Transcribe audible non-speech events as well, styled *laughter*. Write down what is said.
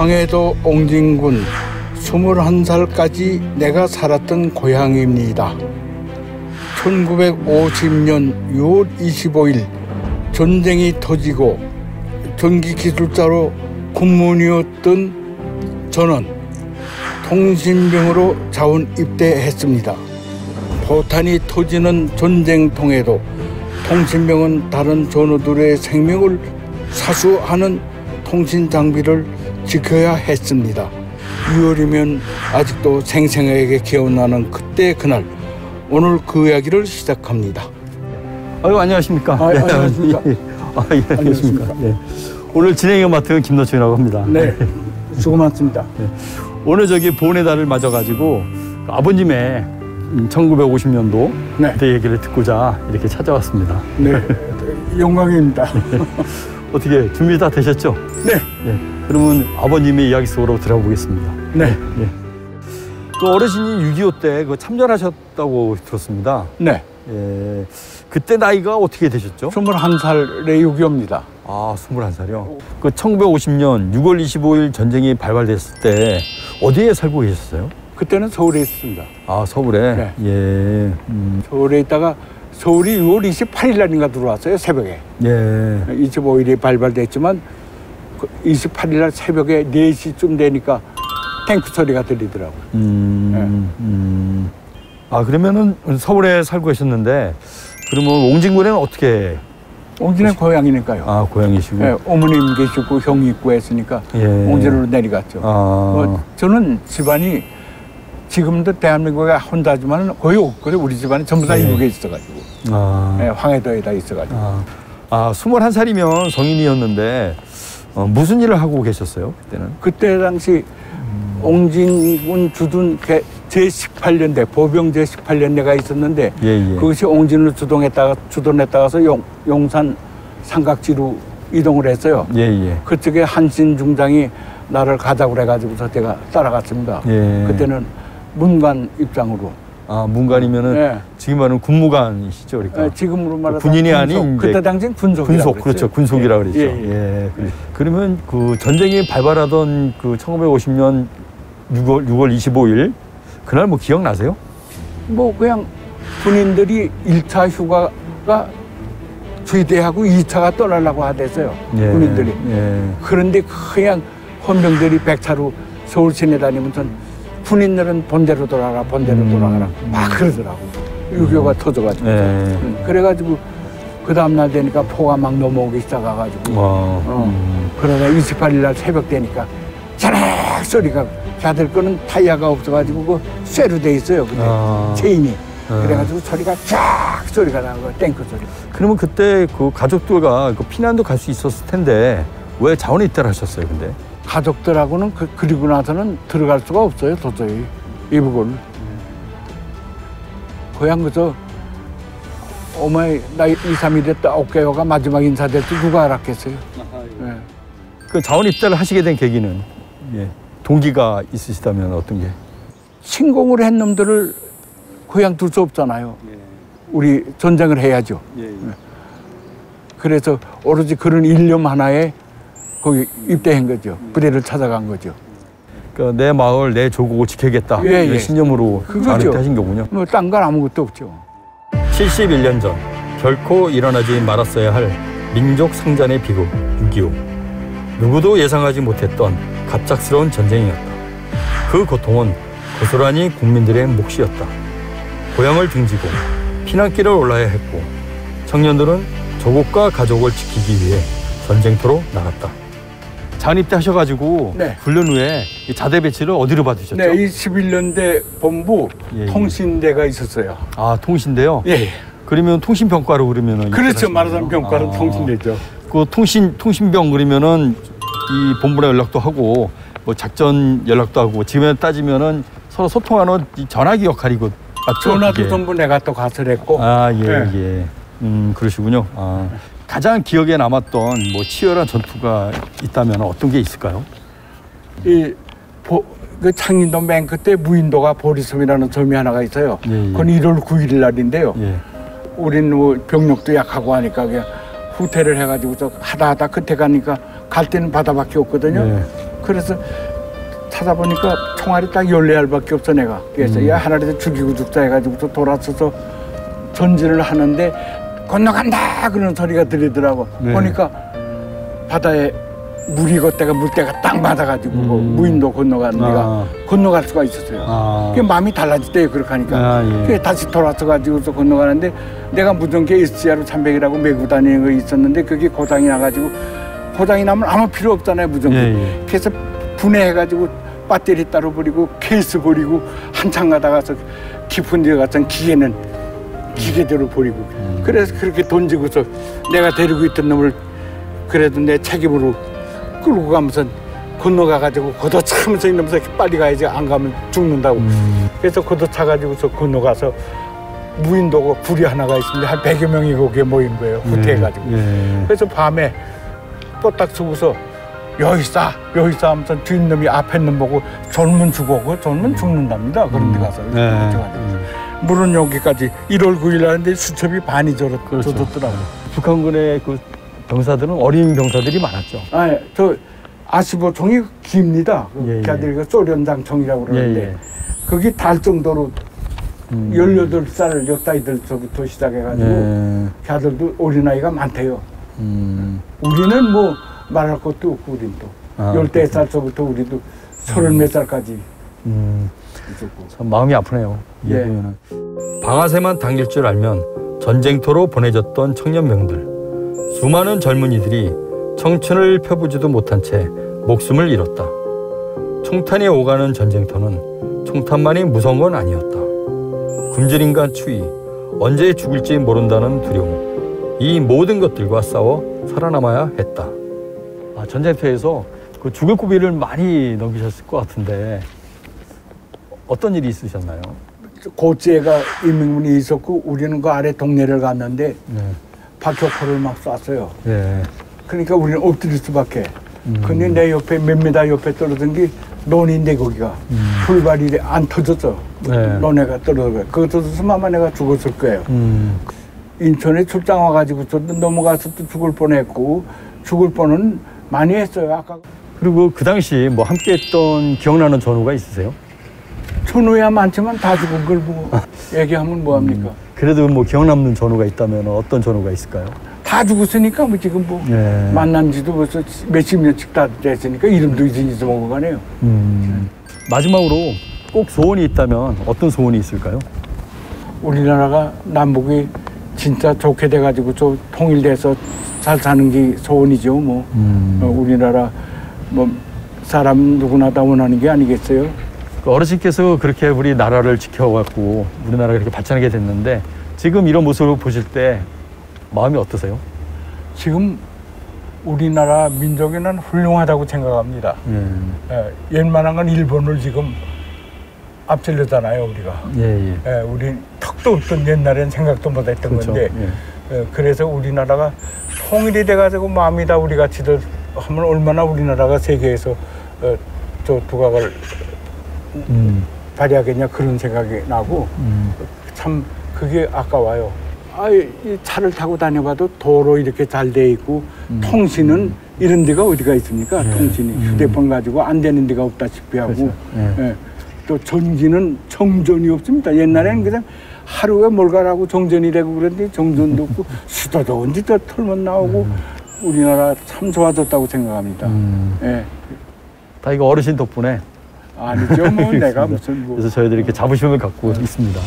황해도 옹진군 21살까지 내가 살았던 고향입니다. 1950년 6월 25일 전쟁이 터지고 전기기술자로 군문이었던 저는 통신병으로 자원 입대했습니다. 포탄이 터지는 전쟁통에도 통신병은 다른 전우들의 생명을 사수하는 통신 장비를 지켜야 했습니다. 6월이면 아직도 생생하게 기억나는 그때 그날 오늘 그 이야기를 시작합니다. 아유 안녕하십니까? 아, 안녕하십니까? *laughs* 예, 예. 아, 예, 안녕하십니까? 예. 오늘 진행을 맡은 김노춘이라고 합니다. 네, 수고 많습니다. 오늘 저기 보훈의 달을 맞아가지고 아버님의 1950년도 네. 그때 얘기를 듣고자 이렇게 찾아왔습니다. 네, *laughs* 영광입니다. 어떻게 준비 다 되셨죠? 네, 예. 그러면 아버님의 이야기 속으로 들어보겠습니다. 네, 그 어르신이 6.25 때 그 참전하셨다고 들었습니다. 네. 예. 그때 나이가 어떻게 되셨죠? 21살의 6.25입니다. 아, 21살이요? 그 1950년 6월 25일 전쟁이 발발됐을 때 어디에 살고 계셨어요? 그때는 서울에 있습니다. 아, 서울에? 네. 예. 음, 서울에 있다가 서울이 6월 28일 날인가 들어왔어요, 새벽에. 예. 25일이 발발됐지만 28일 날 새벽에 4시쯤 되니까 탱크 소리가 들리더라고요. 음, 네. 음. 아, 그러면은 서울에 살고 계셨는데 그러면 옹진군에는 어떻게 옹진의 고향이니까요. 아, 고향이시고? 예, 어머님 계시고 형이 있고 했으니까 예. 옹진으로 내려갔죠. 아. 뭐 저는 집안이 지금도 대한민국에 혼자지만 거의 없거든요. 우리 집안이 전부 다 네. 이국에 있어가지고 아. 예, 황해도에 다 있어가지고 아, 아 21살이면 성인이었는데 어, 무슨 일을 하고 계셨어요? 그때는? 그때 당시 음. 옹진군 주둔 개- 제18년대 보병 제18년대가 있었는데 예, 예. 그것이 옹진을 주동했다가 주둔했다가서 용, 용산 삼각지로 이동을 했어요. 예, 예. 그쪽에 한신 중장이 나를 가자고 그래가지고서 제가 따라갔습니다. 예. 그때는 문관 입장으로 아, 문관이면은 예. 지금 말하는 군무관이시죠, 그러니까. 예, 지금으로 말하면 군인이 아닌 이제 그때 당시엔 군속 군속, 그렇죠. 군속이라 그랬죠. 예, 예, 예. 그러면 그 전쟁이 발발하던 그 1950년 6월, 6월 25일 그날 뭐 기억나세요? 뭐 그냥 군인들이 1차 휴가가 제대하고 2차가 떠나려고 하댔어요. 예. 군인들이. 예. 그런데 그냥 헌병들이 백차로 서울 시내 다니면서 군인들은 본대로 돌아가라 본대로 음. 돌아가라 막 그러더라고. 유교가 터져가지고. 예. 음, 그래가지고 그 다음날 되니까 포가 막 넘어오기 시작해가지고. 와. 어. 음. 그러다 28일 날 새벽 되니까 자락 소리가 걔들 거는 타이어가 없어가지고 그 쇠로 돼 있어요. 근데 아. 체인이. 아. 그래가지고 소리가 쫙 소리가 나는 거야. 탱크 소리. 그러면 그때 그 가족들과 그 피난도 갈 수 있었을 텐데 왜 자원 입대를 하셨어요, 근데? 가족들하고는 그, 그리고 나서는 들어갈 수가 없어요. 도저히. 이북은. 고향 그저 어머니 나 2, 3일 됐다 어깨가 마지막 인사될 때 누가 알았겠어요. 예. 그 자원 입대를 하시게 된 계기는 예. 동기가 있으시다면 어떤 게? 신공을 한 놈들을 고향 둘 수 없잖아요. 우리 전쟁을 해야죠. 그래서 오로지 그런 일념 하나에 거기 입대한 거죠. 부대를 찾아간 거죠. 그러니까 내 마을, 내 조국을 지켜야겠다. 예, 예. 신념으로. 자원 입대하신 거군요. 뭐 딴 건 아무것도 없죠. 71년 전 결코 일어나지 말았어야 할 민족 상잔의 비극 6.25 누구도 예상하지 못했던 갑작스러운 전쟁이었다. 그 고통은 고스란히 국민들의 몫이었다. 고향을 등지고 피난길을 올라야 했고 청년들은 조국과 가족을 지키기 위해 전쟁터로 나갔다. 잔입대 하셔가지고 네. 훈련 후에 이 자대 배치를 어디로 받으셨죠? 네, 21년대 본부 예, 예. 통신대가 있었어요. 아 통신대요. 예. 그러면 통신병과로 그러면은 그렇죠. 말하자면? 병과는 아. 통신대죠. 그 통신 통신병 그러면은 이 본부랑 연락도 하고 뭐 작전 연락도 하고 지금 따지면은 서로 소통하는 이 전화기 역할이고 맞죠? 전화도? 전부 내가 또 가서 했고. 아, 예, 네. 예. 음, 그러시군요. 아. 가장 기억에 남았던 뭐 치열한 전투가 있다면 어떤 게 있을까요? 이 보, 그 창린도 맨 그때 무인도가 보리섬이라는 섬이 하나가 있어요. 예, 예. 그건 1월 9일 날인데요. 예. 우리는 뭐 병력도 약하고 하니까 그냥 후퇴를 해가지고 저 하다 하다 끝에 가니까 갈 때는 바다밖에 없거든요. 예. 그래서 찾아보니까 총알이 딱 열네 알밖에 없어 내가. 그래서 음. 야 하나라도 죽이고 죽자 해가지고서 돌아서서 전진을 하는데 건너간다 그런 소리가 들리더라고. 네. 보니까 바다에 물이 걷다가 물때가 딱 맞아가지고 그 음. 무인도 건너가는 데가 아. 건너갈 수가 있었어요. 아. 그게 마음이 달라졌대요 그렇게 하니까. 아, 예. 그게 다시 돌아서 가지고서 건너가는데 내가 무전기에 SCR 300이라고 메고 다니는 거 있었는데 그게 고장이 나가지고 고장이 나면 아무 필요 없잖아요 무전기. 예, 예. 그래서 분해해가지고 배터리 따로 버리고 케이스 버리고 한참 가다가서 깊은 데 가서 기계는 기계대로 버리고 음. 그래서 그렇게 던지고서 내가 데리고 있던 놈을 그래도 내 책임으로 끌고 가면서 건너가가지고 걷어차면서 이러면서 빨리 가야지 안 가면 죽는다고 음. 그래서 걷어차가지고서 건너가서 무인도가 불이 하나가 있습니다 한 100여 명이 거기에 모인 거예요 후퇴해가지고 예. 그래서 밤에 뽀딱 쓰고서 여기 싸 여기 싸 하면서 뒷놈이 앞에 놈 보고 졸면 죽어 그 졸면 죽는답니다 그런 데 가서 네. 걷어가지고. 물은 여기까지 1월 9일 하는데 수첩이 반이 젖었, 그렇죠. 젖었더라고 북한군의 그 병사들은 어린 병사들이 많았죠. 아, 저 아시보 총이 깁니다 그 예, 예. 걔들이 소련장 총이라고 그러는데 예, 예. 그게 달 정도로 음. 18살 여따이들 서부터 시작해가지고 예. 걔들도 어린아이가 많대요 음. 우리는 뭐 말할 것도 없고 우린 또 아, 열대 살서부터 우리도 서른 몇 살까지 음. 있었고 참 마음이 아프네요. 예. 예. 보면은. 방아쇠만 당길 줄 알면 전쟁터로 보내졌던 청년병들. 수많은 젊은이들이 청춘을 펴보지도 못한 채 목숨을 잃었다. 총탄이 오가는 전쟁터는 총탄만이 무서운 건 아니었다. 굶주림과 추위, 언제 죽을지 모른다는 두려움. 이 모든 것들과 싸워 살아남아야 했다. 아, 전쟁터에서 그 죽을 고비를 많이 넘기셨을 것 같은데 어떤 일이 있으셨나요? 고지에가 인명문이 있었고 우리는 그 아래 동네를 갔는데 네. 박격포를 막 쐈어요. 네. 그러니까 우리는 엎드릴 수밖에. 음. 근데 내 옆에 몇 미터 옆에 떨어진 게 논인데 거기가 음. 불발이 안 터졌어. 네. 논에가 떨어져. 그거 터졌으면 아마 내가 죽었을 거예요. 음. 인천에 출장 와가지고 또 넘어가서 또 죽을 뻔했고 죽을 뻔은 많이 했어요. 아까 그리고 그 당시 뭐 함께했던 기억나는 전우가 있으세요? 천우야 많지만 다 죽은 걸 보고 얘기하면 뭐합니까? 그래도 뭐 기억 남는 전우가 있다면 어떤 전우가 있을까요? 다 죽었으니까 뭐 지금 뭐 네. 만난 지도 벌써 몇십 년씩 다 됐으니까 이름도 이제 잊어먹어가네요. 음. 마지막으로 꼭 소원이 있다면 어떤 소원이 있을까요? 우리나라가 남북이 진짜 좋게 돼가지고 저 통일돼서 잘 사는 게 소원이죠. 뭐 음. 어, 우리나라 뭐 사람 누구나 다 원하는 게 아니겠어요. 그 어르신께서 그렇게 우리 나라를 지켜왔고 우리나라가 이렇게 발전하게 됐는데 지금 이런 모습을 보실 때 마음이 어떠세요? 지금 우리나라 민족에는 훌륭하다고 생각합니다. 예. 예, 웬만한 건 일본을 지금 앞질르잖아요, 우리가. 예, 예. 예, 우리 턱도 없던 옛날엔 생각도 못했던 그렇죠. 건데, 예. 예, 그래서 우리나라가 통일이 돼가지고 마음이 다 우리 같이들 하면 얼마나 우리나라가 세계에서 어, 저 두각을 음. 발휘하겠냐 그런 생각이 나고 음. 참 그게 아까워요. 아, 이 차를 타고 다녀봐도 도로 이렇게 잘 돼 있고 음. 통신은 이런 데가 어디가 있습니까? 예. 통신이 음. 휴대폰 가지고 안 되는 데가 없다시피 하고 그렇죠. 예. 예. 또 정지는 정전이 없습니다. 옛날에는 음. 그냥 하루에 뭘 가라고 정전이 되고 그런데 정전도 없고 *laughs* 수도도 언제 또 털면 나오고 우리나라 참 좋아졌다고 생각합니다. 음. 예. 다 이거 어르신 덕분에 아니죠. 뭐 내가. 무슨 뭐 그래서 저희들이 이렇게 자부심을 갖고 있습니다.